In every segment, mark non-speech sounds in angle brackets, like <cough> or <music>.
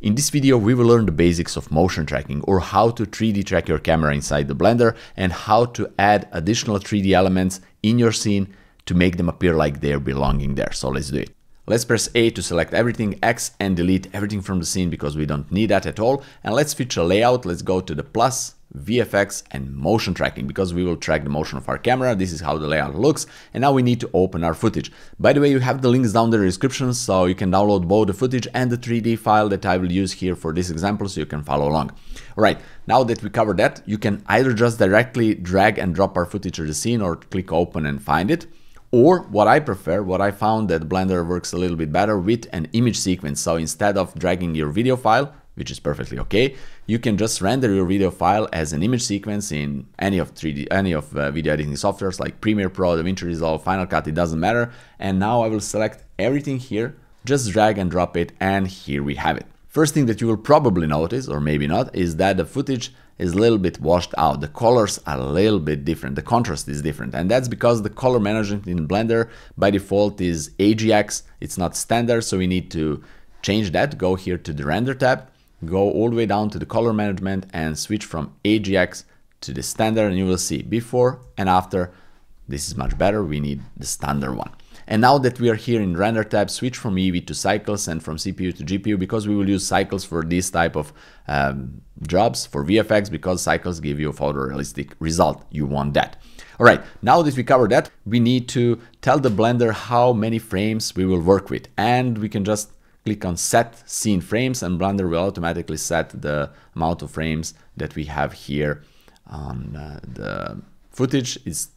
In this video, we will learn the basics of motion tracking or how to 3D track your camera inside the Blender and how to add additional 3D elements in your scene to make them appear like they're belonging there. So let's do it. Let's press A to select everything, X and delete everything from the scene because we don't need that at all. And let's feature layout. Let's go to the plus, VFX and motion tracking because we will track the motion of our camera. This is how the layout looks. And now we need to open our footage. By the way, you have the links down in the description so you can download both the footage and the 3D file that I will use here for this example so you can follow along. All right, now that we covered that, you can either just directly drag and drop our footage to the scene or click open and find it. Or what I prefer, what I found that Blender works a little bit better with an image sequence. So instead of dragging your video file, which is perfectly okay. You can just render your video file as an image sequence in any of 3D, any of uh, video editing softwares like Premiere Pro, DaVinci Resolve, Final Cut, it doesn't matter. And now I will select everything here, just drag and drop it, and here we have it. First thing that you will probably notice, or maybe not, is that the footage is a little bit washed out. The colors are a little bit different. The contrast is different. And that's because the color management in Blender by default is AGX. It's not standard, so we need to change that. Go here to the render tab go all the way down to the color management and switch from AGX to the standard and you will see before and after this is much better we need the standard one and now that we are here in render tab switch from Eevee to cycles and from CPU to GPU because we will use cycles for this type of um, jobs for VFX because cycles give you a photorealistic result. You want that. All right. Now that we covered that we need to tell the blender how many frames we will work with. And we can just click on set scene frames and Blender will automatically set the amount of frames that we have here on uh, the footage is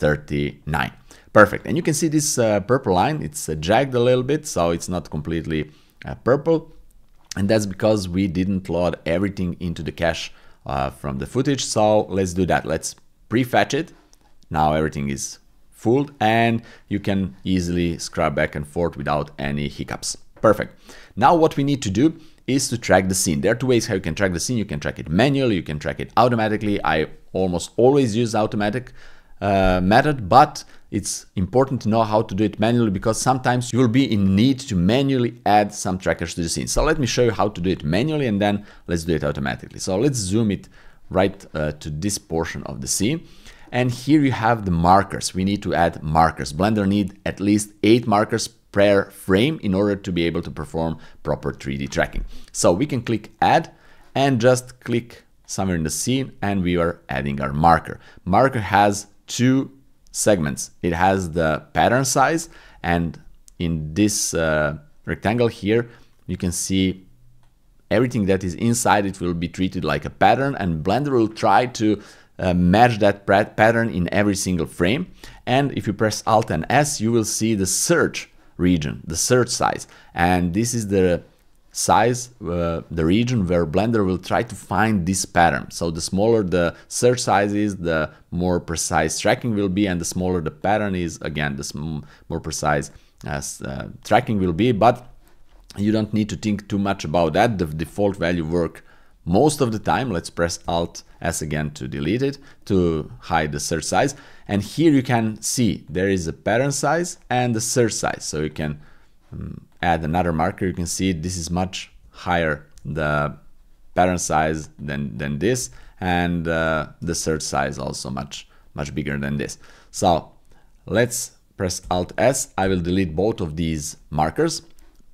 239 perfect and you can see this uh, purple line it's uh, jagged a little bit so it's not completely uh, purple and that's because we didn't load everything into the cache uh, from the footage so let's do that let's prefetch it now everything is full and you can easily scrub back and forth without any hiccups. Perfect. Now what we need to do is to track the scene. There are two ways how you can track the scene. You can track it manually, you can track it automatically. I almost always use automatic uh, method, but it's important to know how to do it manually because sometimes you will be in need to manually add some trackers to the scene. So let me show you how to do it manually and then let's do it automatically. So let's zoom it right uh, to this portion of the scene. And here you have the markers. We need to add markers. Blender need at least eight markers per frame in order to be able to perform proper 3D tracking. So we can click add and just click somewhere in the scene and we are adding our marker. Marker has two segments. It has the pattern size and in this uh, rectangle here you can see everything that is inside it will be treated like a pattern and Blender will try to uh, match that pattern in every single frame. And if you press Alt and S, you will see the search region, the search size. And this is the size, uh, the region where Blender will try to find this pattern. So the smaller the search size is, the more precise tracking will be, and the smaller the pattern is, again, the more precise as uh, tracking will be. But you don't need to think too much about that. The default value work most of the time. Let's press Alt S again to delete it, to hide the search size. And here you can see there is a pattern size and the search size. So you can um, add another marker. You can see this is much higher, the pattern size than, than this. And uh, the search size also much, much bigger than this. So let's press Alt S. I will delete both of these markers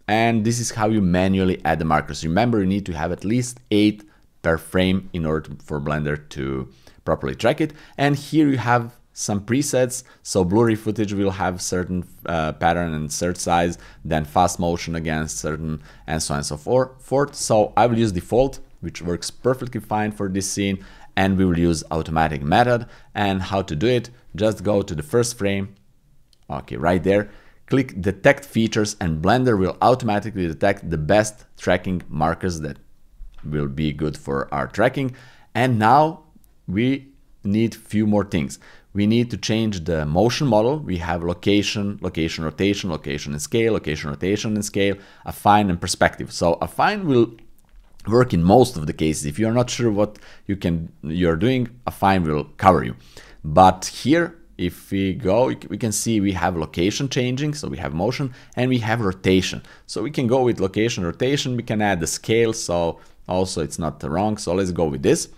and this is how you manually add the markers. Remember, you need to have at least eight per frame in order to, for Blender to properly track it. And here you have some presets. So blurry footage will have certain uh, pattern and search size, then fast motion against certain and so on and so forth. So I will use default, which works perfectly fine for this scene. And we will use automatic method and how to do it. Just go to the first frame. Okay, right there click detect features and Blender will automatically detect the best tracking markers that will be good for our tracking. And now we need few more things. We need to change the motion model. We have location, location rotation, location and scale, location rotation and scale, affine and perspective. So affine will work in most of the cases. If you're not sure what you can you're doing, affine will cover you. But here if we go, we can see we have location changing, so we have motion, and we have rotation. So we can go with location rotation, we can add the scale, so also it's not wrong, so let's go with this.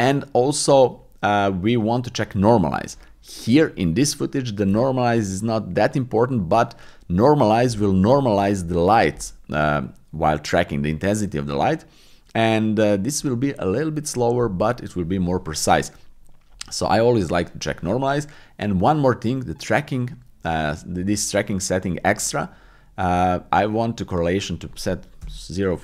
And also uh, we want to check normalize. Here in this footage, the normalize is not that important, but normalize will normalize the light uh, while tracking the intensity of the light. And uh, this will be a little bit slower, but it will be more precise. So I always like to check normalize. And one more thing, the tracking, uh, this tracking setting extra, uh, I want the correlation to set 0.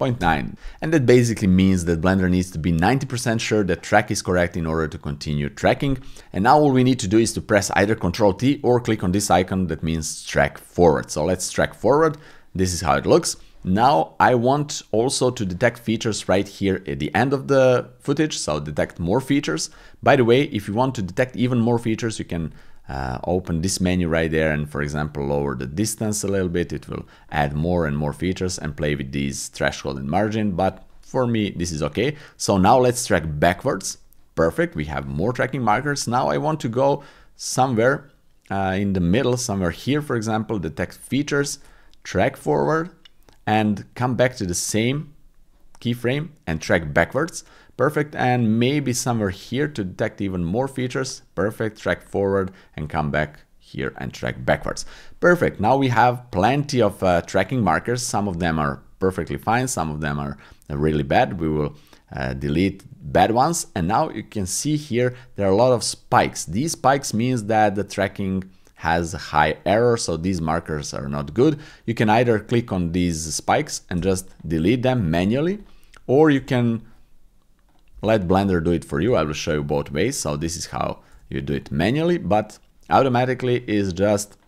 0.9. And that basically means that Blender needs to be 90% sure that track is correct in order to continue tracking. And now all we need to do is to press either Ctrl T or click on this icon that means track forward. So let's track forward. This is how it looks. Now I want also to detect features right here at the end of the footage, so detect more features. By the way, if you want to detect even more features, you can uh, open this menu right there and for example lower the distance a little bit. It will add more and more features and play with these threshold and margin but for me this is okay. So now let's track backwards. Perfect. We have more tracking markers. Now I want to go somewhere uh, in the middle somewhere here for example detect features track forward and come back to the same keyframe and track backwards Perfect, and maybe somewhere here to detect even more features. Perfect, track forward and come back here and track backwards. Perfect, now we have plenty of uh, tracking markers. Some of them are perfectly fine, some of them are really bad. We will uh, delete bad ones. And now you can see here, there are a lot of spikes. These spikes means that the tracking has high error, so these markers are not good. You can either click on these spikes and just delete them manually, or you can let Blender do it for you. I will show you both ways. So this is how you do it manually, but automatically is just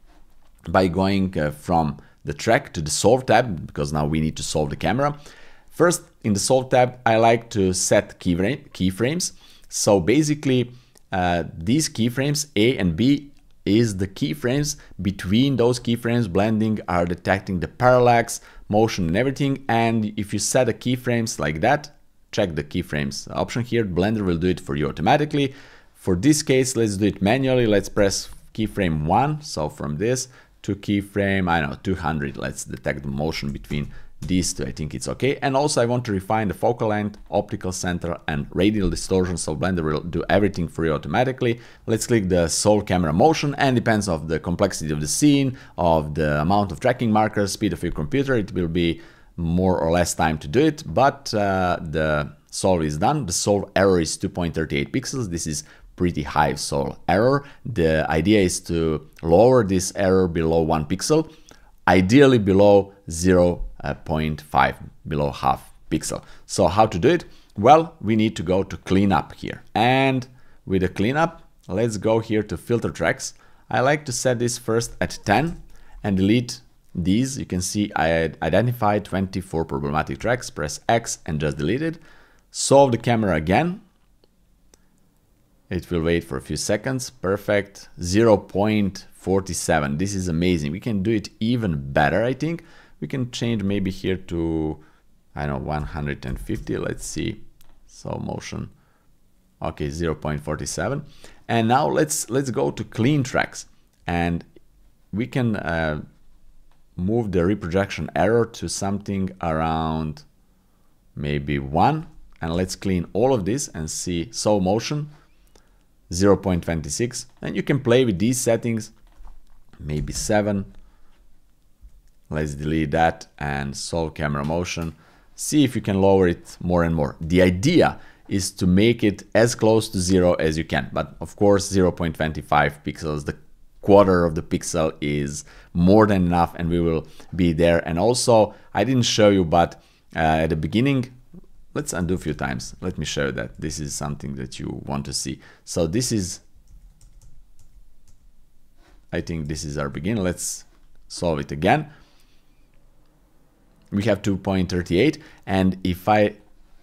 by going uh, from the track to the solve tab, because now we need to solve the camera. First, in the solve tab, I like to set keyframe, keyframes. So basically, uh, these keyframes, A and B, is the keyframes. Between those keyframes, blending are detecting the parallax, motion and everything. And if you set the keyframes like that, check the keyframes option here. Blender will do it for you automatically. For this case, let's do it manually. Let's press keyframe 1. So from this to keyframe, I know, 200. Let's detect the motion between these two. I think it's okay. And also I want to refine the focal length, optical center, and radial distortion. So Blender will do everything for you automatically. Let's click the solve camera motion and depends of the complexity of the scene, of the amount of tracking markers, speed of your computer. It will be more or less time to do it, but uh, the solve is done. The solve error is 2.38 pixels. This is pretty high solve error. The idea is to lower this error below one pixel, ideally below 0.5, below half pixel. So how to do it? Well, we need to go to cleanup here. And with the cleanup, let's go here to filter tracks. I like to set this first at 10 and delete these, you can see I identified 24 problematic tracks, press X and just delete it. Solve the camera again. It will wait for a few seconds. Perfect. 0.47. This is amazing. We can do it even better, I think. We can change maybe here to, I don't know, 150. Let's see. So motion. Okay, 0.47. And now let's let's go to clean tracks. And we can uh, move the reprojection error to something around maybe 1 and let's clean all of this and see solve motion 0.26 and you can play with these settings maybe 7 let's delete that and solve camera motion. See if you can lower it more and more. The idea is to make it as close to zero as you can. But of course 0.25 pixels the quarter of the pixel is more than enough and we will be there. And also, I didn't show you, but uh, at the beginning, let's undo a few times. Let me show you that this is something that you want to see. So this is, I think this is our beginning. Let's solve it again. We have 2.38 and if I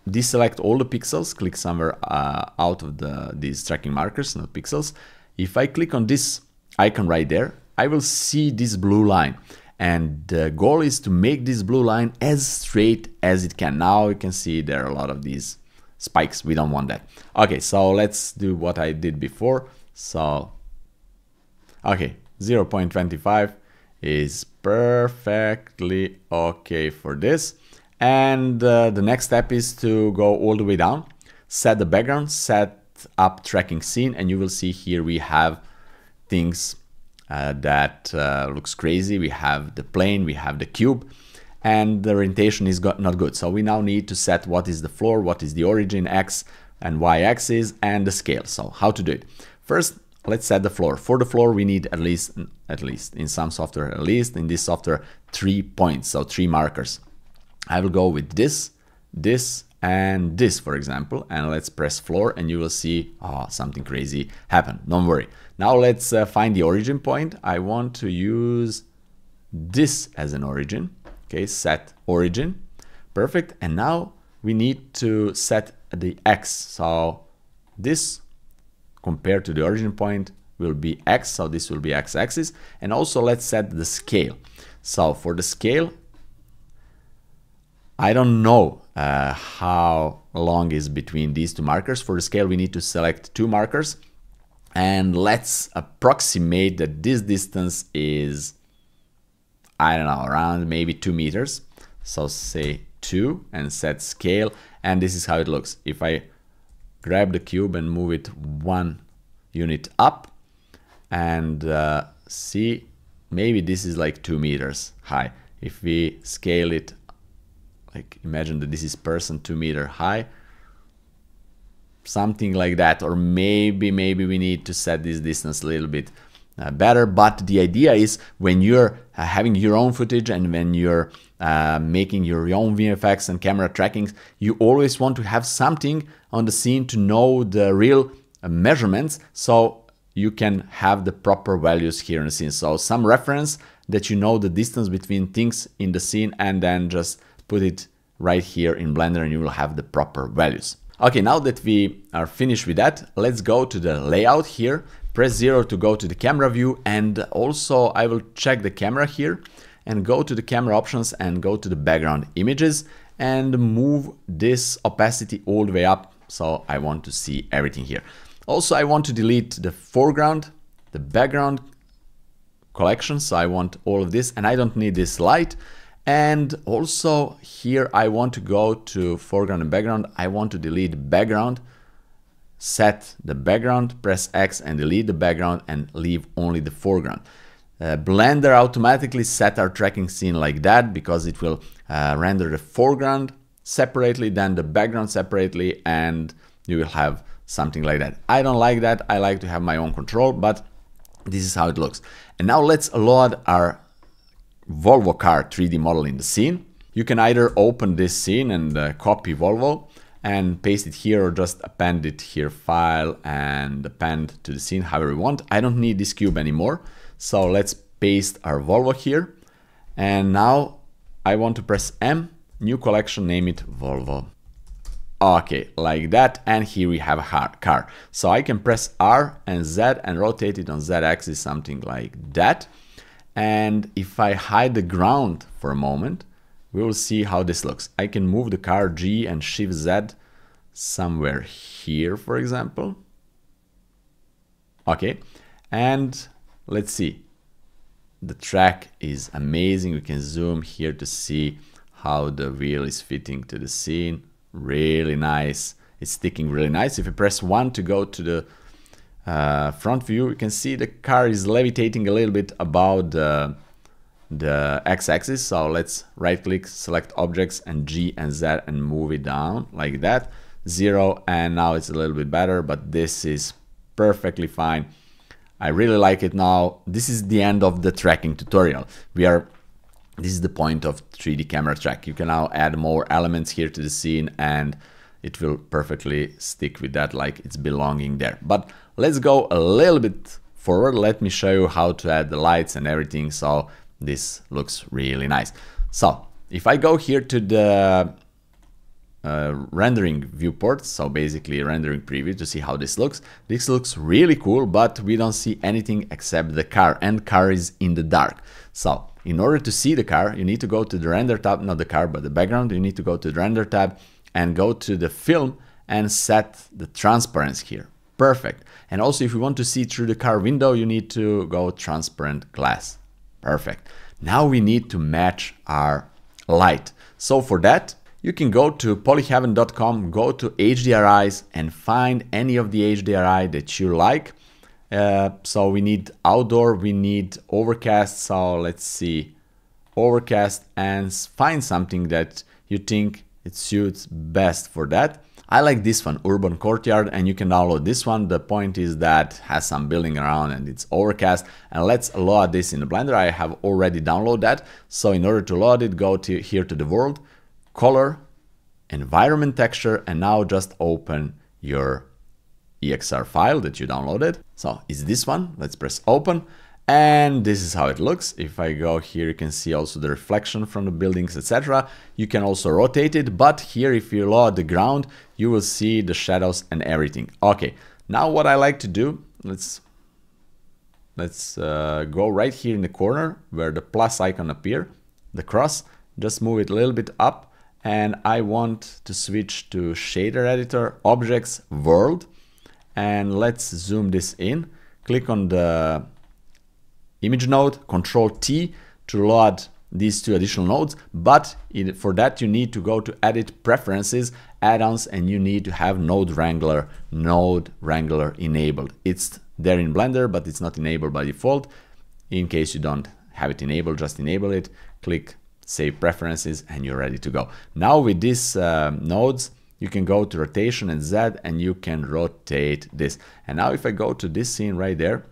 deselect all the pixels, click somewhere uh, out of the these tracking markers, not pixels. If I click on this icon right there, I will see this blue line. And the goal is to make this blue line as straight as it can. Now you can see there are a lot of these spikes. We don't want that. Okay, so let's do what I did before. So Okay, 0.25 is perfectly okay for this. And uh, the next step is to go all the way down, set the background, set up tracking scene, and you will see here we have things uh, that uh, looks crazy. We have the plane, we have the cube, and the orientation is not good. So we now need to set what is the floor, what is the origin, x and y axis, and the scale. So how to do it? First, let's set the floor. For the floor, we need at least, at least in some software, at least in this software, three points, so three markers. I will go with this, this, and this, for example, and let's press floor and you will see oh, something crazy happen. Don't worry. Now let's uh, find the origin point. I want to use this as an origin. Okay, set origin. Perfect. And now we need to set the x. So this compared to the origin point will be x, so this will be x-axis. And also let's set the scale. So for the scale, I don't know uh, how long is between these two markers. For the scale, we need to select two markers. And let's approximate that this distance is, I don't know, around maybe two meters. So say two and set scale. And this is how it looks. If I grab the cube and move it one unit up and uh, see maybe this is like two meters high if we scale it like imagine that this is person two meter high something like that or maybe maybe we need to set this distance a little bit uh, better but the idea is when you're uh, having your own footage and when you're uh, making your own VFX and camera trackings, you always want to have something on the scene to know the real uh, measurements so you can have the proper values here in the scene. So some reference that you know the distance between things in the scene and then just put it right here in Blender and you will have the proper values. Okay, now that we are finished with that, let's go to the layout here. Press zero to go to the camera view and also I will check the camera here and go to the camera options and go to the background images and move this opacity all the way up. So I want to see everything here. Also, I want to delete the foreground, the background collection. So I want all of this and I don't need this light. And also here I want to go to foreground and background. I want to delete background, set the background, press X and delete the background and leave only the foreground. Uh, Blender automatically set our tracking scene like that because it will uh, render the foreground separately, then the background separately, and you will have something like that. I don't like that. I like to have my own control, but this is how it looks. And now let's load our Volvo car 3D model in the scene. You can either open this scene and uh, copy Volvo and paste it here or just append it here file and append to the scene however you want. I don't need this cube anymore. So let's paste our Volvo here. And now I want to press M, new collection, name it Volvo. Okay, like that, and here we have a car. So I can press R and Z and rotate it on Z axis, something like that. And if I hide the ground for a moment, we will see how this looks. I can move the car G and Shift Z somewhere here, for example. Okay, and let's see. The track is amazing. We can zoom here to see how the wheel is fitting to the scene really nice. It's sticking really nice. If you press 1 to go to the uh, front view, you can see the car is levitating a little bit above the, the x-axis. So let's right click, select objects and G and Z and move it down like that. Zero and now it's a little bit better, but this is perfectly fine. I really like it now. This is the end of the tracking tutorial. We are this is the point of 3D camera track. You can now add more elements here to the scene and it will perfectly stick with that like it's belonging there. But let's go a little bit forward. Let me show you how to add the lights and everything. So this looks really nice. So if I go here to the uh, rendering viewport, so basically rendering preview to see how this looks. This looks really cool, but we don't see anything except the car and car is in the dark. So in order to see the car, you need to go to the render tab, not the car, but the background. You need to go to the render tab and go to the film and set the transparency here. Perfect. And also if you want to see through the car window, you need to go transparent glass. Perfect. Now we need to match our light. So for that, you can go to polyheaven.com, go to HDRIs and find any of the HDRI that you like. Uh, so we need outdoor, we need overcast. So let's see, overcast and find something that you think it suits best for that. I like this one, Urban Courtyard, and you can download this one. The point is that has some building around and it's overcast. And let's load this in the Blender. I have already downloaded that. So in order to load it, go to here to the world, color, environment texture, and now just open your EXR file that you downloaded. So it's this one. Let's press open. And this is how it looks. If I go here, you can see also the reflection from the buildings, etc. You can also rotate it, but here, if you load the ground, you will see the shadows and everything. Okay, now what I like to do, let's let's uh, go right here in the corner where the plus icon appear, the cross, just move it a little bit up, and I want to switch to shader editor, objects, world, and let's zoom this in. Click on the image node, control T to load these two additional nodes, but for that you need to go to edit preferences, add-ons, and you need to have node wrangler, node wrangler enabled. It's there in Blender, but it's not enabled by default. In case you don't have it enabled, just enable it, click save preferences, and you're ready to go. Now with these uh, nodes, you can go to rotation and Z and you can rotate this. And now if I go to this scene right there,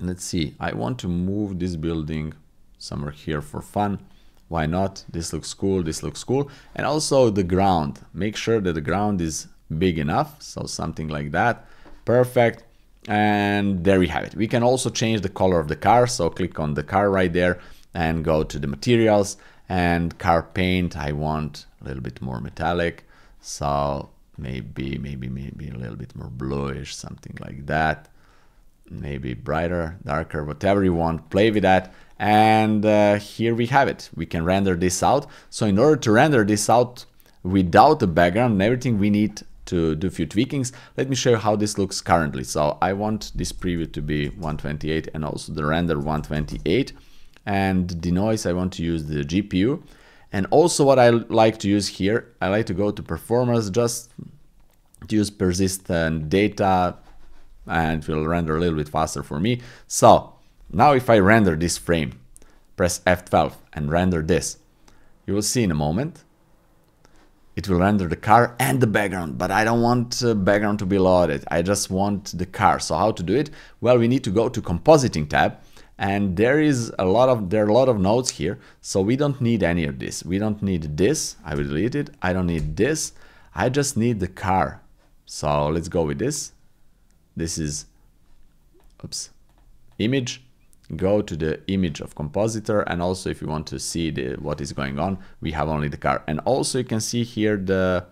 let's see, I want to move this building somewhere here for fun. Why not? This looks cool, this looks cool. And also the ground, make sure that the ground is big enough. So something like that, perfect. And there we have it. We can also change the color of the car. So click on the car right there and go to the materials and car paint. I want a little bit more metallic. So maybe, maybe, maybe a little bit more bluish, something like that maybe brighter, darker, whatever you want, play with that. And uh, here we have it. We can render this out. So in order to render this out without the background and everything, we need to do a few tweakings. Let me show you how this looks currently. So I want this preview to be 128 and also the render 128. And the noise, I want to use the GPU. And also what I like to use here, I like to go to performance, just to use persistent data, and it will render a little bit faster for me. So now if I render this frame, press F12 and render this, you will see in a moment, it will render the car and the background, but I don't want the background to be loaded. I just want the car. So how to do it? Well, we need to go to compositing tab and there is a lot of there are a lot of nodes here so we don't need any of this we don't need this i will delete it i don't need this i just need the car so let's go with this this is oops image. Go to the image of compositor and also if you want to see the what is going on we have only the car. And also you can see here the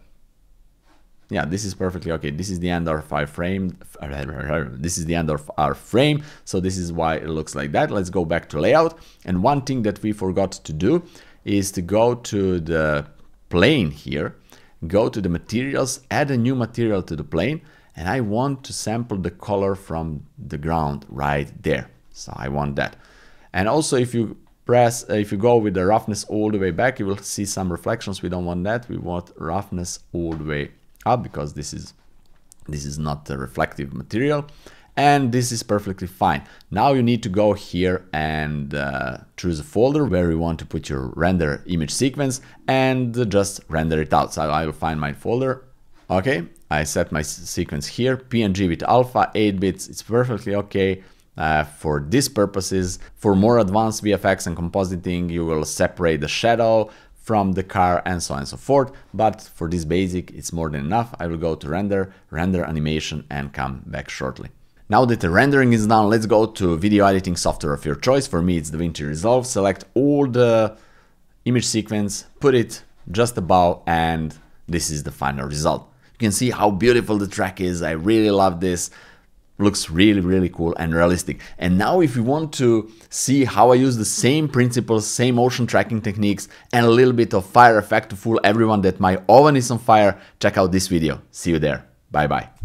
yeah this is perfectly okay. This is the end of our frame. <laughs> This is the end of our frame. So this is why it looks like that. Let's go back to layout. And one thing that we forgot to do is to go to the plane here. Go to the materials add a new material to the plane and I want to sample the color from the ground right there. So I want that. And also if you press, uh, if you go with the roughness all the way back, you will see some reflections. We don't want that. We want roughness all the way up because this is, this is not a reflective material. And this is perfectly fine. Now you need to go here and uh, choose a folder where you want to put your render image sequence and just render it out. So I will find my folder. Okay, I set my sequence here, PNG with alpha, 8 bits, it's perfectly okay. Uh, for these purposes, for more advanced VFX and compositing, you will separate the shadow from the car and so on and so forth. But for this basic, it's more than enough. I will go to render, render animation and come back shortly. Now that the rendering is done, let's go to video editing software of your choice. For me, it's DaVinci Resolve. Select all the image sequence, put it just above, and this is the final result. You can see how beautiful the track is. I really love this. Looks really, really cool and realistic. And now if you want to see how I use the same principles, same motion tracking techniques, and a little bit of fire effect to fool everyone that my oven is on fire, check out this video. See you there. Bye bye.